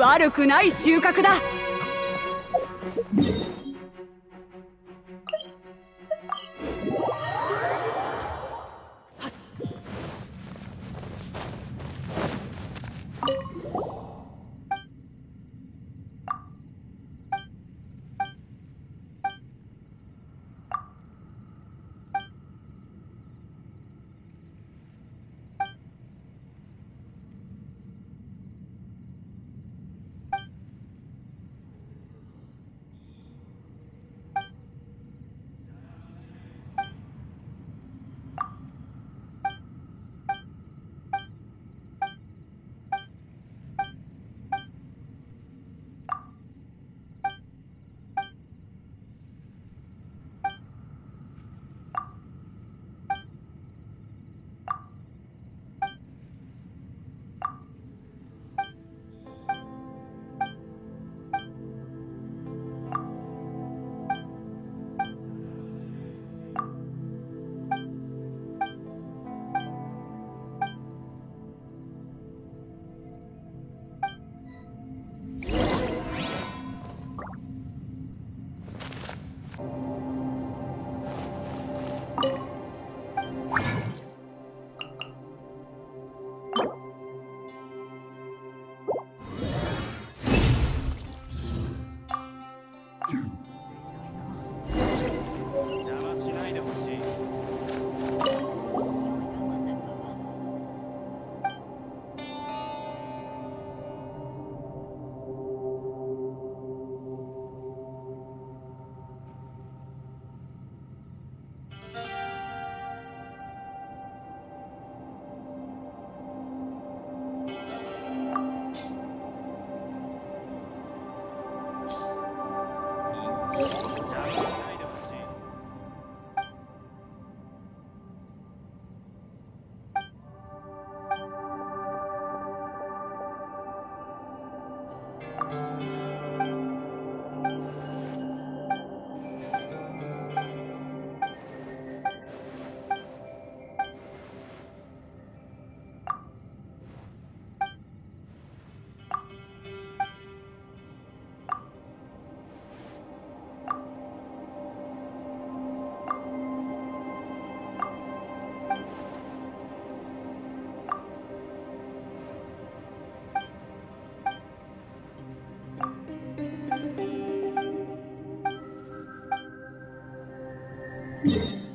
悪くない収穫だ。邪 Thank you. you.